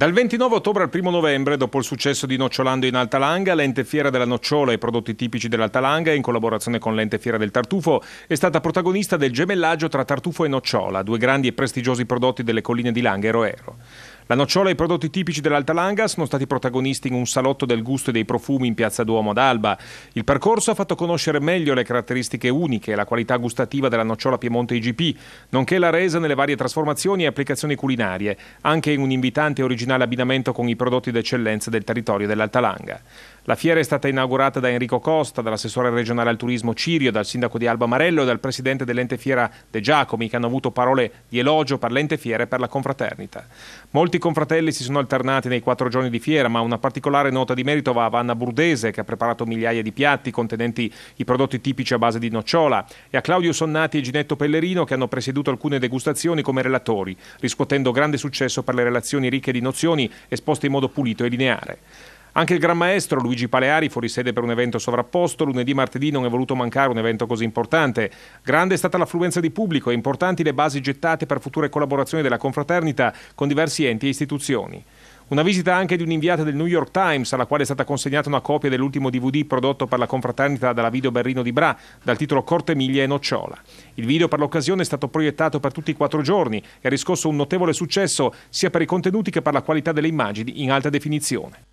Dal 29 ottobre al 1 novembre, dopo il successo di Nocciolando in Alta Langa, l'ente Fiera della Nocciola e i prodotti tipici dell'Alta Langa, in collaborazione con l'ente Fiera del Tartufo, è stata protagonista del gemellaggio tra Tartufo e Nocciola, due grandi e prestigiosi prodotti delle colline di Langa e Roero. La nocciola e i prodotti tipici dell'Alta Langa sono stati protagonisti in un salotto del gusto e dei profumi in Piazza Duomo ad Alba. Il percorso ha fatto conoscere meglio le caratteristiche uniche e la qualità gustativa della nocciola Piemonte IGP, nonché la resa nelle varie trasformazioni e applicazioni culinarie, anche in un invitante e originale abbinamento con i prodotti d'eccellenza del territorio dell'Alta Langa. La fiera è stata inaugurata da Enrico Costa, dall'assessore regionale al turismo Cirio, dal sindaco di Alba Marello e dal presidente dell'ente fiera De Giacomi, che hanno avuto parole di elogio per l'ente fiera e per la confraternita. Molti confratelli si sono alternati nei quattro giorni di fiera, ma una particolare nota di merito va a Vanna Burdese, che ha preparato migliaia di piatti contenenti i prodotti tipici a base di nocciola, e a Claudio Sonnati e Ginetto Pellerino, che hanno presieduto alcune degustazioni come relatori, riscuotendo grande successo per le relazioni ricche di nozioni esposte in modo pulito e lineare. Anche il Gran Maestro Luigi Paleari, fuori sede per un evento sovrapposto, lunedì martedì non è voluto mancare un evento così importante. Grande è stata l'affluenza di pubblico e importanti le basi gettate per future collaborazioni della confraternita con diversi enti e istituzioni. Una visita anche di un'inviata del New York Times, alla quale è stata consegnata una copia dell'ultimo DVD prodotto per la confraternita dalla Video Berrino di Bra, dal titolo Corte Miglia e Nocciola. Il video per l'occasione è stato proiettato per tutti i quattro giorni e ha riscosso un notevole successo sia per i contenuti che per la qualità delle immagini in alta definizione.